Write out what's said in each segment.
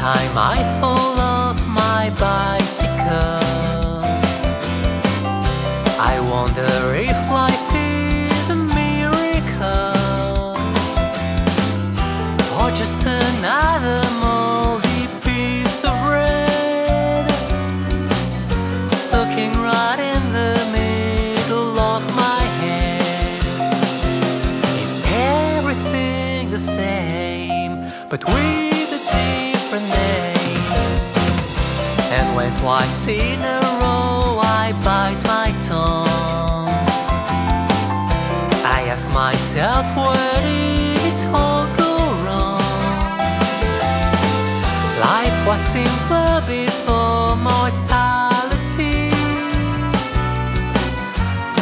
time I fall off my bicycle, I wonder if life is a miracle or just another moldy piece of bread soaking right in the middle of my head. Is everything the same, but with And twice in a row I bite my tongue, I ask myself, where did it all go wrong? Life was simpler before mortality.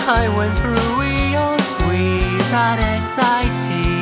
I went through eons without anxiety.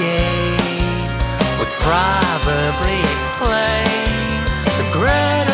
escape would probably explain the great